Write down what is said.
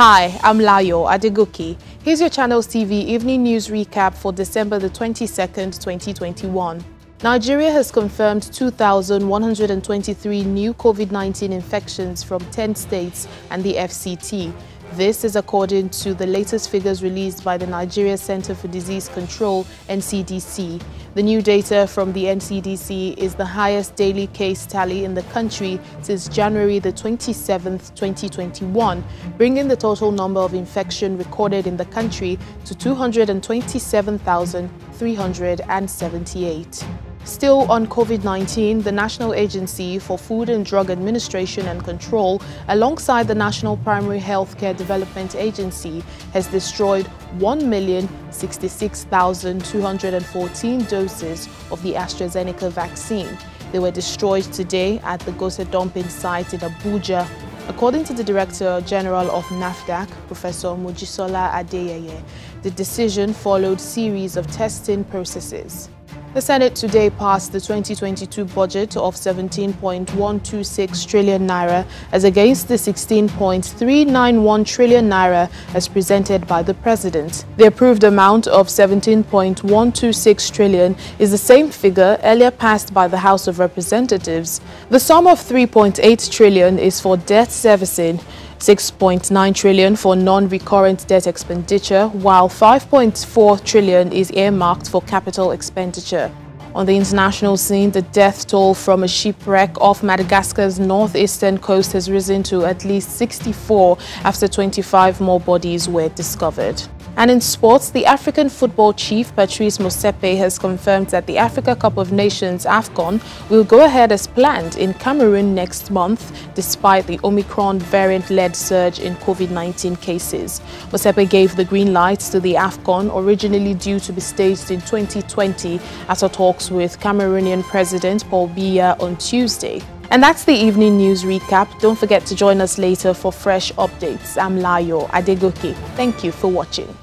Hi, I'm Layo Adegoke. Here's your Channels TV evening news recap for December the 22nd, 2021. Nigeria has confirmed 2,123 new COVID-19 infections from 10 states and the FCT. This is according to the latest figures released by the Nigeria Center for Disease Control, NCDC. The new data from the NCDC is the highest daily case tally in the country since January the 27th, 2021, bringing the total number of infection recorded in the country to 227,378. Still on COVID-19, the National Agency for Food and Drug Administration and Control, alongside the National Primary Healthcare Development Agency, has destroyed 1,066,214 doses of the AstraZeneca vaccine. They were destroyed today at the Gosa dumping site in Abuja. According to the Director General of NAFDAC, Professor Mojisola Adeyeye, the decision followed series of testing processes. The Senate today passed the 2022 budget of 17.126 trillion naira as against the 16.391 trillion naira as presented by the president. The approved amount of 17.126 trillion is the same figure earlier passed by the House of Representatives. The sum of 3.8 trillion is for debt servicing 6.9 trillion for non-recurrent debt expenditure, while 5.4 trillion is earmarked for capital expenditure. On the international scene, the death toll from a shipwreck off Madagascar's northeastern coast has risen to at least 64 after 25 more bodies were discovered. And in sports, the African football chief Patrice Motsepe has confirmed that the Africa Cup of Nations AFCON will go ahead as planned in Cameroon next month despite the Omicron variant-led surge in COVID-19 cases. Motsepe gave the green light to the AFCON originally due to be staged in 2020 after talks with Cameroonian President Paul Biya on Tuesday. And that's the evening news recap. Don't forget to join us later for fresh updates. I'm Layo Adegoke. Thank you for watching.